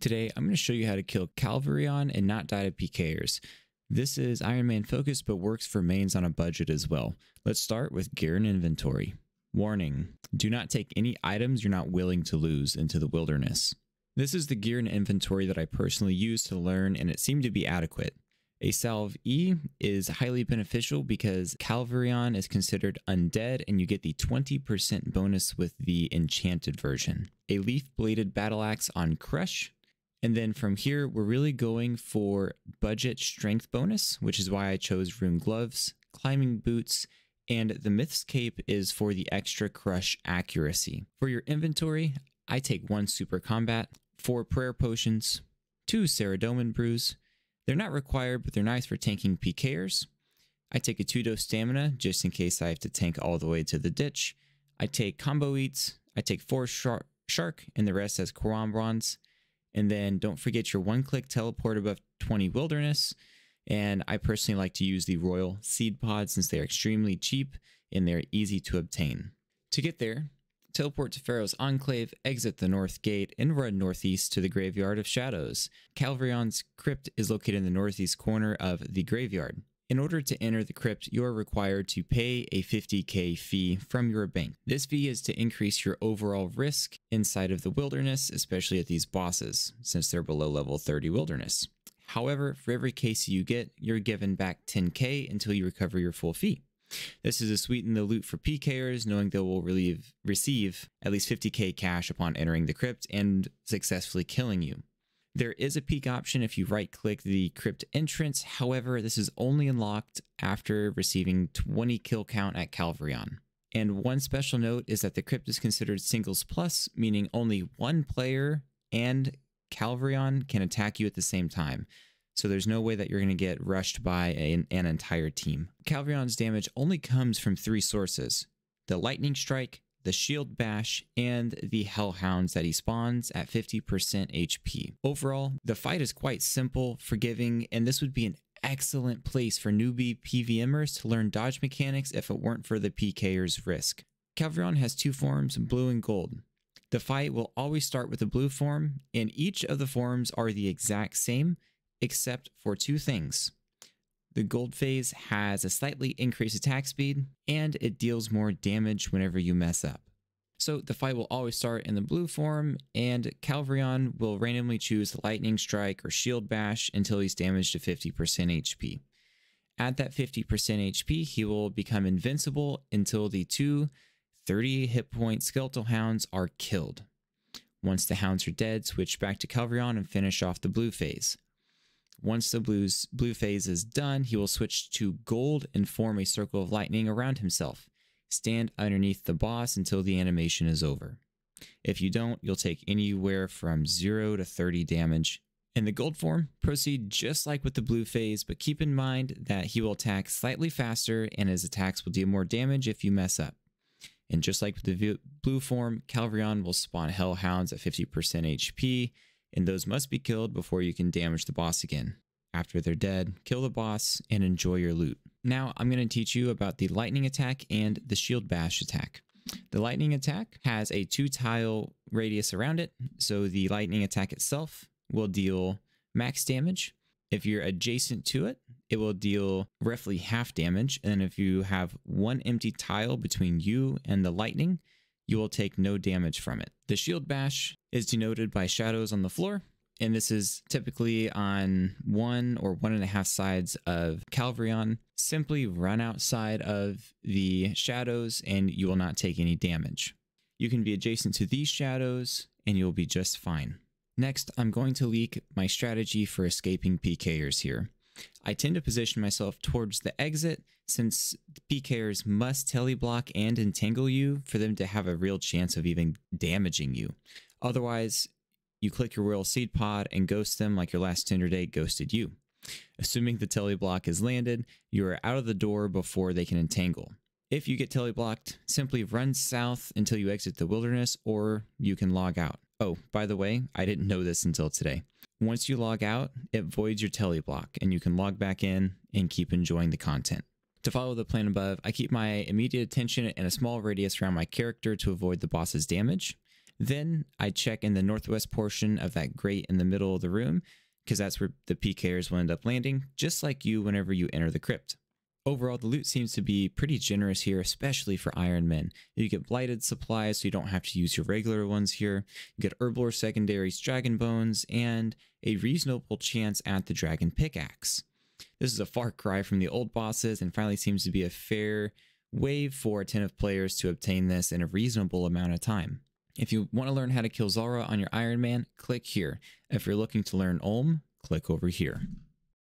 Today, I'm going to show you how to kill Calvarion and not die to PKers. This is Iron Man focused, but works for mains on a budget as well. Let's start with gear and inventory. Warning, do not take any items you're not willing to lose into the wilderness. This is the gear and inventory that I personally used to learn and it seemed to be adequate. A Salve E is highly beneficial because Calvarion is considered undead and you get the 20% bonus with the enchanted version. A leaf bladed battle axe on Crush. And then from here, we're really going for budget strength bonus, which is why I chose rune gloves, climbing boots, and the Myth's Cape is for the extra crush accuracy. For your inventory, I take one super combat, four prayer potions, two Saradomin brews, they're not required, but they're nice for tanking PKers. I take a 2 dose stamina just in case I have to tank all the way to the ditch. I take combo eats. I take 4 shark, shark and the rest as karambwans. And then don't forget your one click teleport above 20 wilderness. And I personally like to use the Royal Seed Pod since they're extremely cheap and they're easy to obtain. To get there, teleport to Ferox Enclave, exit the North Gate, and run northeast to the Graveyard of Shadows. Calvarion's crypt is located in the northeast corner of the graveyard. In order to enter the crypt, you are required to pay a 50k fee from your bank. This fee is to increase your overall risk inside of the wilderness, especially at these bosses, since they're below level 30 wilderness. However, for every case you get, you're given back 10k until you recover your full fee. This is to sweeten the loot for PKers, knowing they will relieve, receive at least 50k cash upon entering the crypt and successfully killing you. There is a peek option if you right click the crypt entrance. However, this is only unlocked after receiving 20 kill count at Calvarion. And one special note is that the crypt is considered singles plus, meaning only one player and Calvarion can attack you at the same time so there's no way that you're going to get rushed by an, an entire team. Calvarion's damage only comes from three sources the Lightning Strike, the Shield Bash, and the Hellhounds that he spawns at 50% HP. Overall, the fight is quite simple, forgiving, and this would be an excellent place for newbie PVMers to learn dodge mechanics if it weren't for the PKer's risk. Calvarion has two forms, blue and gold. The fight will always start with the blue form, and each of the forms are the exact same, except for two things. The gold phase has a slightly increased attack speed, and it deals more damage whenever you mess up. So the fight will always start in the blue form, and Calvarion will randomly choose Lightning Strike or Shield Bash until he's damaged to 50% HP. At that 50% HP, he will become invincible until the two 30 hit point Skeletal Hounds are killed. Once the hounds are dead, switch back to Calvarion and finish off the blue phase. Once the blue's, blue phase is done, he will switch to gold and form a circle of lightning around himself. Stand underneath the boss until the animation is over. If you don't, you'll take anywhere from 0 to 30 damage. In the gold form, proceed just like with the blue phase, but keep in mind that he will attack slightly faster and his attacks will deal more damage if you mess up. And just like with the blue form, Calvarion will spawn Hellhounds at 50% HP and those must be killed before you can damage the boss again. After they're dead, kill the boss and enjoy your loot. Now I'm going to teach you about the lightning attack and the shield bash attack. The lightning attack has a two tile radius around it, so the lightning attack itself will deal max damage. If you're adjacent to it, it will deal roughly half damage. And if you have one empty tile between you and the lightning, you will take no damage from it. The shield bash is denoted by shadows on the floor, and this is typically on one or one and a half sides of Calvarion. Simply run outside of the shadows and you will not take any damage. You can be adjacent to these shadows and you'll be just fine. Next, I'm going to leak my strategy for escaping PKers here. I tend to position myself towards the exit since PKers must teleblock and entangle you for them to have a real chance of even damaging you. Otherwise, you click your Royal Seed Pod and ghost them like your last Tinder date ghosted you. Assuming the teleblock is landed, you are out of the door before they can entangle. If you get teleblocked, simply run south until you exit the wilderness or you can log out. Oh, by the way, I didn't know this until today. Once you log out, it voids your teleblock and you can log back in and keep enjoying the content. To follow the plan above, I keep my immediate attention in a small radius around my character to avoid the boss's damage. Then I check in the northwest portion of that grate in the middle of the room because that's where the PKers will end up landing, just like you whenever you enter the crypt. Overall, the loot seems to be pretty generous here, especially for Iron Men. You get blighted supplies, so you don't have to use your regular ones here. You get Herblore secondaries, dragon bones, and a reasonable chance at the dragon pickaxe. This is a far cry from the old bosses and finally seems to be a fair way for attentive players to obtain this in a reasonable amount of time. If you want to learn how to kill Zulrah on your Iron Man, click here. If you're looking to learn Olm, click over here.